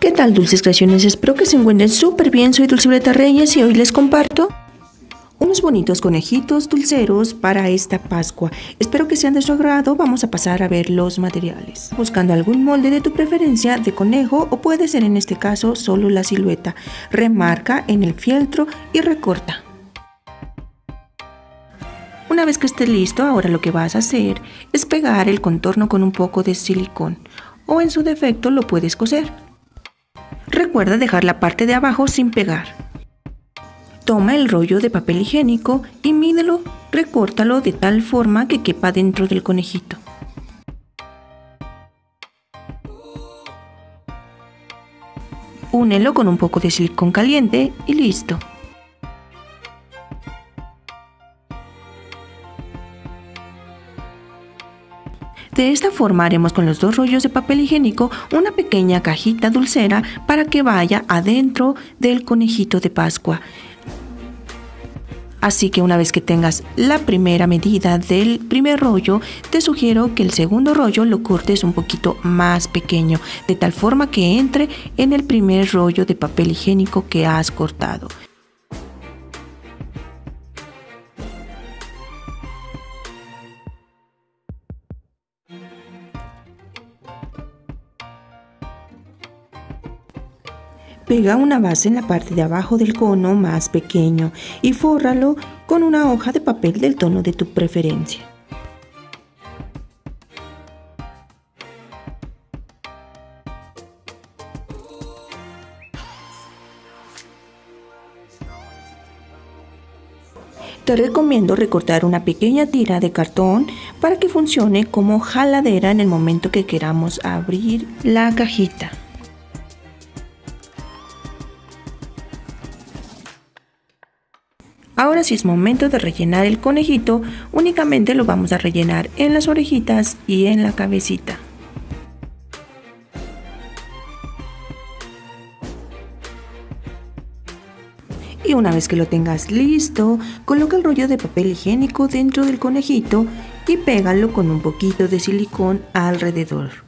¿Qué tal dulces creaciones? Espero que se encuentren súper bien. Soy Dulce Reyes y hoy les comparto unos bonitos conejitos dulceros para esta Pascua. Espero que sean de su agrado. Vamos a pasar a ver los materiales. Buscando algún molde de tu preferencia de conejo o puede ser en este caso solo la silueta. Remarca en el fieltro y recorta. Una vez que esté listo, ahora lo que vas a hacer es pegar el contorno con un poco de silicón o en su defecto lo puedes coser. Recuerda dejar la parte de abajo sin pegar. Toma el rollo de papel higiénico y mídelo, recórtalo de tal forma que quepa dentro del conejito. Únelo con un poco de silicón caliente y listo. De esta forma haremos con los dos rollos de papel higiénico una pequeña cajita dulcera para que vaya adentro del conejito de Pascua. Así que una vez que tengas la primera medida del primer rollo, te sugiero que el segundo rollo lo cortes un poquito más pequeño, de tal forma que entre en el primer rollo de papel higiénico que has cortado. Pega una base en la parte de abajo del cono más pequeño y fórralo con una hoja de papel del tono de tu preferencia. Te recomiendo recortar una pequeña tira de cartón para que funcione como jaladera en el momento que queramos abrir la cajita. Ahora sí es momento de rellenar el conejito, únicamente lo vamos a rellenar en las orejitas y en la cabecita. Y una vez que lo tengas listo, coloca el rollo de papel higiénico dentro del conejito y pégalo con un poquito de silicón alrededor.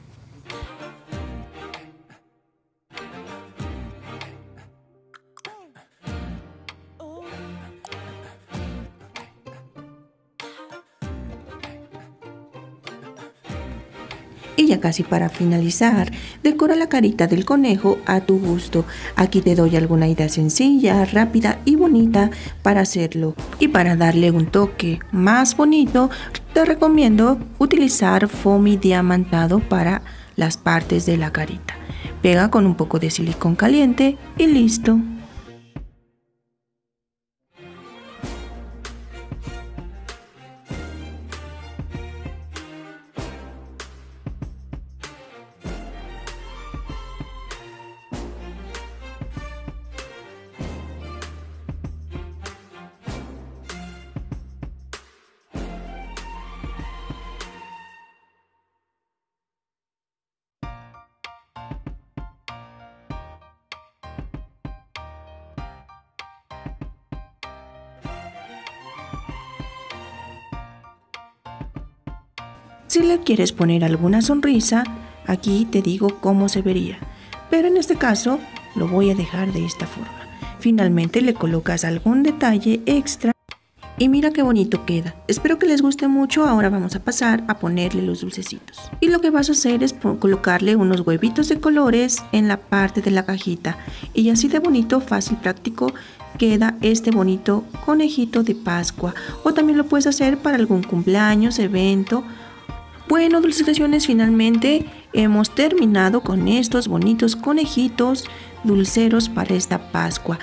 Y ya casi para finalizar, decora la carita del conejo a tu gusto. Aquí te doy alguna idea sencilla, rápida y bonita para hacerlo. Y para darle un toque más bonito, te recomiendo utilizar foamy diamantado para las partes de la carita. Pega con un poco de silicón caliente y listo. Si le quieres poner alguna sonrisa, aquí te digo cómo se vería. Pero en este caso lo voy a dejar de esta forma. Finalmente le colocas algún detalle extra y mira qué bonito queda. Espero que les guste mucho. Ahora vamos a pasar a ponerle los dulcecitos. Y lo que vas a hacer es colocarle unos huevitos de colores en la parte de la cajita. Y así de bonito, fácil, práctico queda este bonito conejito de Pascua. O también lo puedes hacer para algún cumpleaños, evento bueno, dulces creaciones, finalmente hemos terminado con estos bonitos conejitos dulceros para esta Pascua.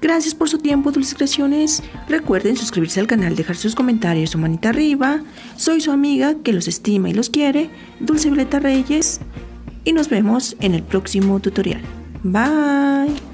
Gracias por su tiempo, dulces creaciones. Recuerden suscribirse al canal, dejar sus comentarios o manita arriba. Soy su amiga que los estima y los quiere, Dulce Violeta Reyes. Y nos vemos en el próximo tutorial. Bye.